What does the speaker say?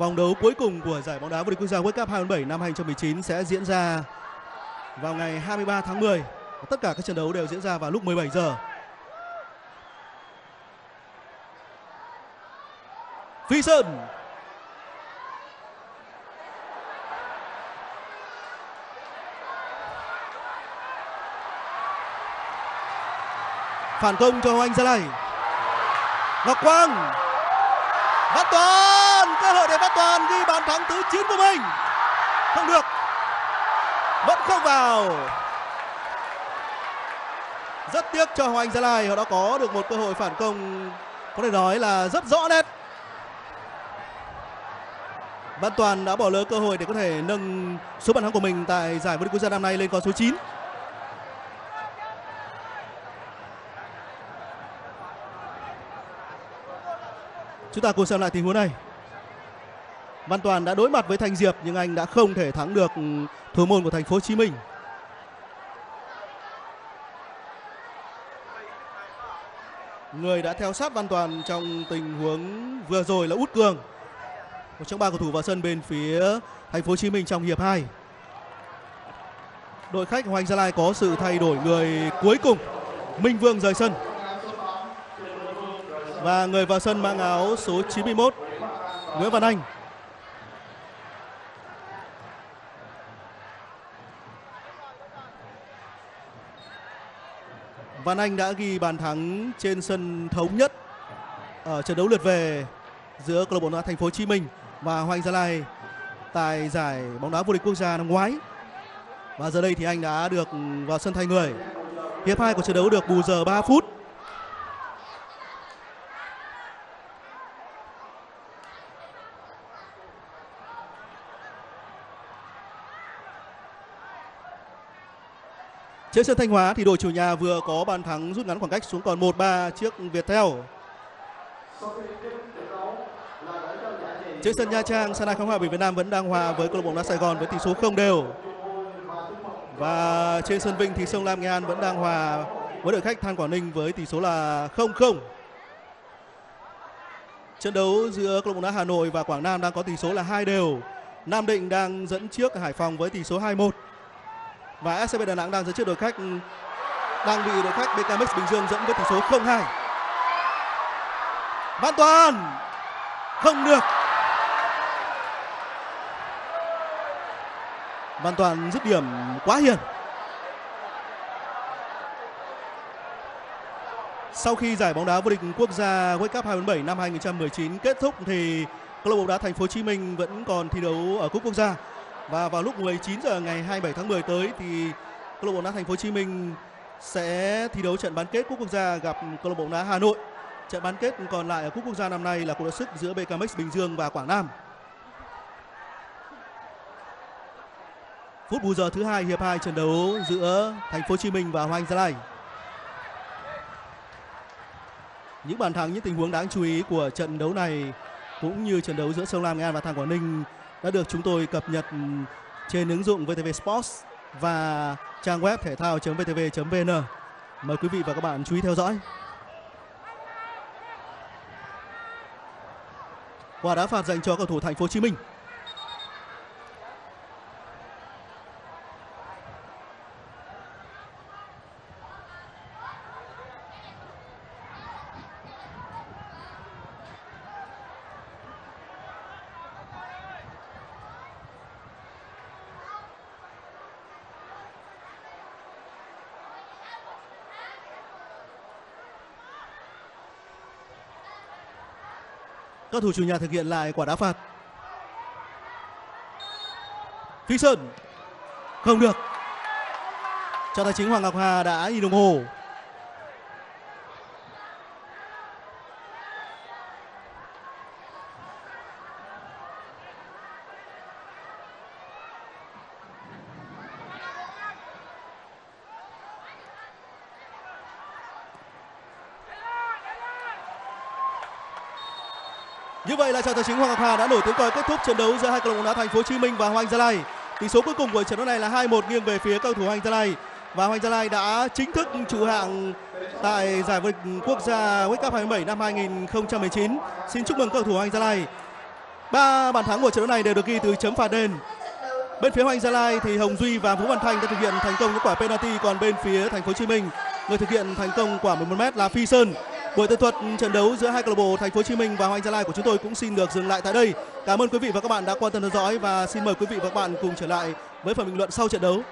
Vòng đấu cuối cùng của giải bóng đá vô địch quốc gia World Cup 2017 năm 2019 sẽ diễn ra vào ngày 23 tháng 10. Tất cả các trận đấu đều diễn ra vào lúc 17 giờ. Phi Sơn phản công cho Hoàng Anh Gia Lai Ngọc Quang Văn Toàn, cơ hội để Văn Toàn ghi bàn thắng thứ 9 của mình. Không được. Vẫn không vào. Rất tiếc cho Hoàng Anh Gia Lai, họ đã có được một cơ hội phản công. Có thể nói là rất rõ nét. Văn Toàn đã bỏ lỡ cơ hội để có thể nâng số bàn thắng của mình tại giải vô địch quốc gia năm nay lên con số 9 Chúng ta cùng xem lại tình huống này. Văn Toàn đã đối mặt với Thành Diệp, nhưng anh đã không thể thắng được ừ, thủ môn của thành phố Hồ Chí Minh. Người đã theo sát Văn Toàn trong tình huống vừa rồi là Út Cường. Một trong ba cầu thủ vào sân bên phía thành phố Hồ Chí Minh trong hiệp 2. Đội khách Hoành Gia Lai có sự thay đổi người cuối cùng. Minh Vương rời sân. Và người vào sân mang áo số 91 Nguyễn Văn Anh Văn Anh đã ghi bàn thắng trên sân thống nhất ở trận đấu lượt về giữa câu lạc bộ bóng đá Thành phố Hồ Chí Minh và Hoàng Gia Lai tại giải bóng đá vô địch quốc gia năm ngoái. Và giờ đây thì anh đã được vào sân thay người. Hiệp 2 của trận đấu được bù giờ 3 phút. Trên sân Thanh Hóa thì đội chủ nhà vừa có bàn thắng rút ngắn khoảng cách xuống còn 1-3 trước Viettel. Trên sân Nha Trang, Sana Khánh Hòa Bình Việt Nam vẫn đang hòa với câu lạc bộ đá Sài Gòn với tỷ số không đều. Và trên sân Vinh thì Sông Lam Nghệ An vẫn đang hòa với đội khách Than Quảng Ninh với tỷ số là 0-0. Trận đấu giữa câu lạc bộ đá Hà Nội và Quảng Nam đang có tỷ số là hai đều. Nam Định đang dẫn trước Hải Phòng với tỷ số 2-1 và SCB Đà Nẵng đang dẫn trước đội khách, đang bị đội khách BKMX Bình Dương dẫn với tỷ số 0-2. Văn Toàn, không được. Văn Toàn dứt điểm quá hiền. Sau khi giải bóng đá vô địch quốc gia World Cup 2017 năm 2019 kết thúc thì câu lạc bộ đá Thành phố Hồ Chí Minh vẫn còn thi đấu ở cúp quốc gia và vào lúc 19 giờ ngày 27 tháng 10 tới thì câu lạc bộ đá Thành phố Hồ Chí Minh sẽ thi đấu trận bán kết cúp quốc gia gặp câu lạc bộ đá Hà Nội. Trận bán kết còn lại ở cúp quốc gia năm nay là cuộc đối sức giữa BKMX Bình Dương và Quảng Nam. Phút bù giờ thứ hai, hiệp 2 trận đấu giữa Thành phố Hồ Chí Minh và Hoàng Gia Lai. Những bàn thắng, những tình huống đáng chú ý của trận đấu này cũng như trận đấu giữa Sông Lam Nghệ An và Thằng Quảng Ninh đã được chúng tôi cập nhật ừ, trên ứng dụng VTV Sports và trang web thể thao.vtv.vn. Mời quý vị và các bạn chú ý theo dõi. Quả đá phạt dành cho cầu thủ Thành phố Hồ Chí Minh. Các thủ chủ nhà thực hiện lại quả đá phạt. phí Sơn, không được. Trọng tài chính Hoàng Ngọc Hà đã nhìn đồng hồ. Như vậy là trọng tài chính Hoàng Ngọc Hà đã nổi tiếng còi kết thúc trận đấu giữa hai câu lạc bộ đá Thành phố Hồ Chí Minh và Hoàng Gia Lai. Tỷ số cuối cùng của trận đấu này là 2-1 nghiêng về phía cầu thủ Hoàng Gia Lai và Hoàng Gia Lai đã chính thức trụ hạng tại giải vô địch quốc gia World Cup 2017 năm 2019. Xin chúc mừng cầu thủ Hoàng Gia Lai. ba bàn thắng của trận đấu này đều được ghi từ chấm phạt đền bên phía Hoàng Gia Lai thì Hồng Duy và Vũ Văn Thanh đã thực hiện thành công những quả penalty, còn bên phía Thành phố Hồ Chí Minh người thực hiện thành công quả 11m là Phi Sơn buổi tường thuật trận đấu giữa hai câu lạc bộ Thành phố Hồ Chí Minh và Hoàng Gia Lai của chúng tôi cũng xin được dừng lại tại đây. Cảm ơn quý vị và các bạn đã quan tâm theo dõi và xin mời quý vị và các bạn cùng trở lại với phần bình luận sau trận đấu.